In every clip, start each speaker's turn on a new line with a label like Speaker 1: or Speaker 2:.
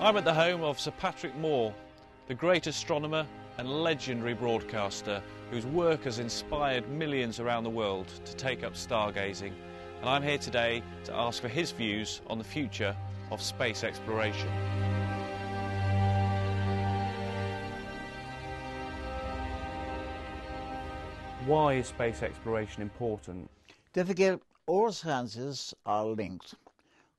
Speaker 1: I'm at the home of Sir Patrick Moore, the great astronomer and legendary broadcaster whose work has inspired millions around the world to take up stargazing. And I'm here today to ask for his views on the future of space exploration. Why is space exploration important?
Speaker 2: Forget, all sciences are linked.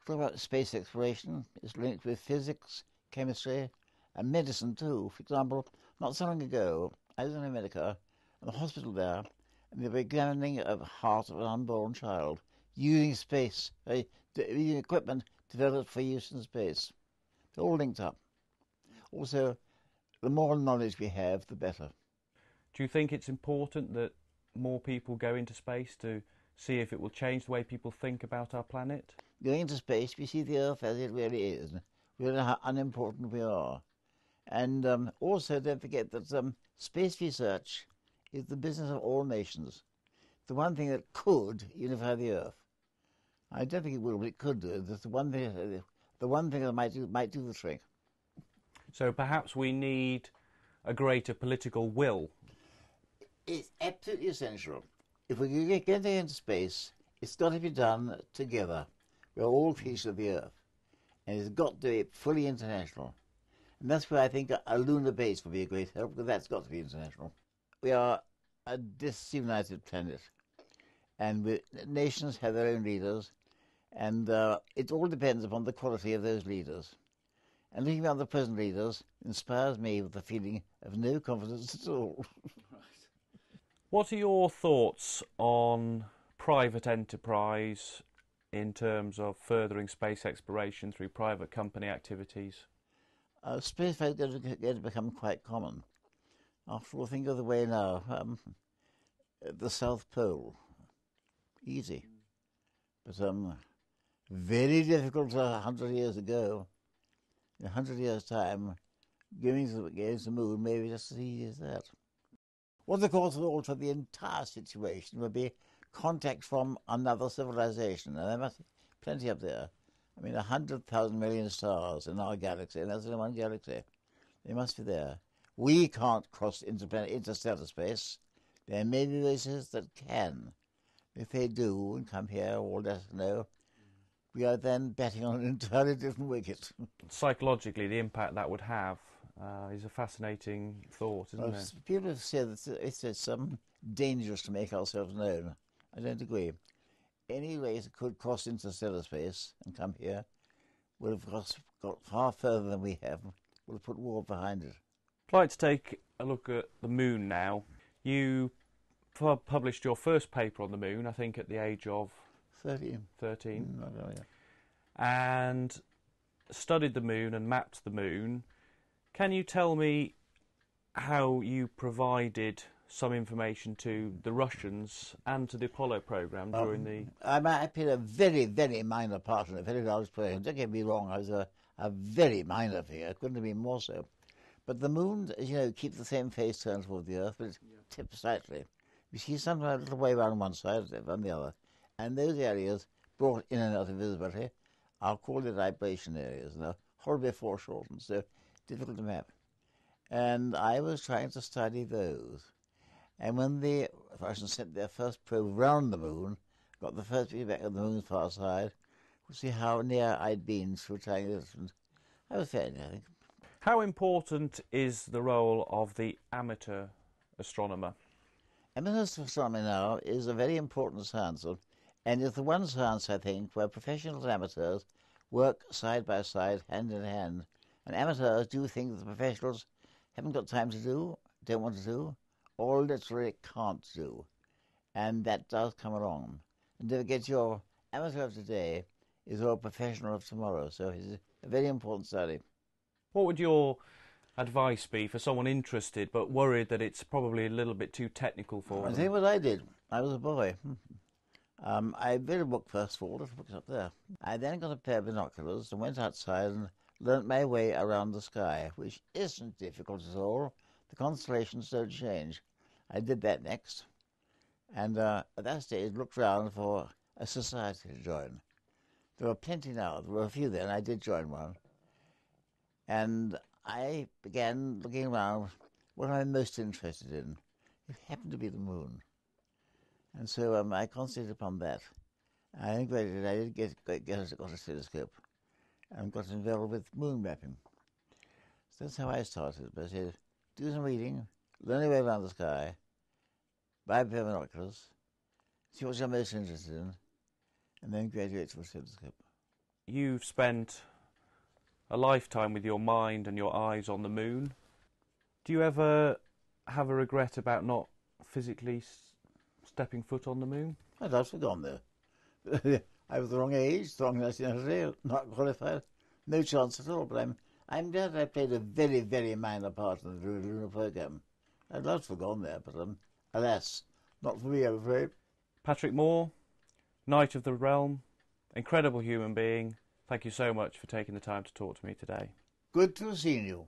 Speaker 2: About space exploration is linked with physics, chemistry, and medicine too. For example, not so long ago, I was in America, in the hospital there, and they were examining the heart of an unborn child using space, using equipment developed for use in space. They're all linked up. Also, the more knowledge we have, the better.
Speaker 1: Do you think it's important that more people go into space to see if it will change the way people think about our planet?
Speaker 2: Going into space, we see the Earth as it really is, really how unimportant we are. And um, also, don't forget that um, space research is the business of all nations. The one thing that could unify the Earth. I don't think it will, but it could do. That's the one thing. The one thing that might do, might do the trick.
Speaker 1: So perhaps we need a greater political will.
Speaker 2: It's absolutely essential. If we're going to get into space, it's got to be done together. We're all pieces of the Earth, and it's got to be fully international. And that's where I think a, a lunar base would be a great help, because that's got to be international. We are a disunited planet, and we, nations have their own leaders, and uh, it all depends upon the quality of those leaders. And looking at the present leaders inspires me with a feeling of no confidence at all.
Speaker 1: What are your thoughts on private enterprise in terms of furthering space exploration through private company activities?
Speaker 2: Uh, space flight is going to become quite common. After all, think of the way now. Um, the South Pole, easy. But um, very difficult a hundred years ago. In a hundred years' time, going to, going to the moon may be just as easy as that. What, the cause of all alter the entire situation would be contact from another civilization, and there must be plenty up there. I mean, a hundred thousand million stars in our galaxy, and that's in one galaxy. They must be there. We can't cross interstellar space. There may be races that can. If they do and come here, all let us know we are then betting on an entirely different wicket.
Speaker 1: Psychologically, the impact that would have uh, is a fascinating thought, isn't well, it?
Speaker 2: People have said that it's, it's um, dangerous to make ourselves known. I don't agree. Any race that could cross interstellar space and come here would have got, got far further than we have, would have put war behind it.
Speaker 1: I'd like to take a look at the moon now. You published your first paper on the moon, I think, at the age of
Speaker 2: 13.
Speaker 1: 13.
Speaker 2: Mm, know, yeah.
Speaker 1: And studied the moon and mapped the moon. Can you tell me how you provided some information to the Russians and to the Apollo program um, during the.
Speaker 2: I might have played a very, very minor part in a very large program. Don't get me wrong, I was a, a very minor figure. Couldn't have been more so. But the moon, as you know, keeps the same face turned toward the Earth, but it yeah. tips slightly. You see sometimes a little way around one side, on the other. And those areas brought in and out of visibility are called the libration areas. Now, horribly foreshortened, so difficult to map. And I was trying to study those. And when the Russians sent their first probe round the moon, got the first feedback of the moon's far side, to see how near I'd been through triangulation. I was fairly near, I think.
Speaker 1: How important is the role of the amateur astronomer?
Speaker 2: Amateur astronomy now is a very important science. And it's the one science, I think, where professionals and amateurs work side by side, hand in hand. And amateurs do things the professionals haven't got time to do, don't want to do, or literally can't do. And that does come along. And don't forget your amateur of today is your professional of tomorrow. So it's a very important study.
Speaker 1: What would your advice be for someone interested but worried that it's probably a little bit too technical for them?
Speaker 2: I think what I did. I was a boy. Um, I read a book first of all, the book's up there. I then got a pair of binoculars and went outside and learnt my way around the sky, which isn't difficult at all. The constellations don't change. I did that next, and uh, at that stage looked round for a society to join. There were plenty now. There were a few then. I did join one. And I began looking around what am I most interested in. It happened to be the moon. And so um, I concentrated upon that. I integrated, I did get, get, get got a telescope and got involved with moon mapping. So that's how I started. But I said, do some reading, learn your way around the sky, buy a pair of binoculars, see what you're most interested in, and then graduate to a telescope.
Speaker 1: You've spent a lifetime with your mind and your eyes on the moon. Do you ever have a regret about not physically s- stepping foot on the moon?
Speaker 2: I'd love to have gone there. I was the wrong age, the wrong nationality, not qualified. No chance at all, but I'm, I'm glad I played a very, very minor part in the lunar program. I'd love to have gone there, but um, alas, not for me, I'm afraid.
Speaker 1: Patrick Moore, Knight of the Realm, incredible human being. Thank you so much for taking the time to talk to me today.
Speaker 2: Good to have seen you.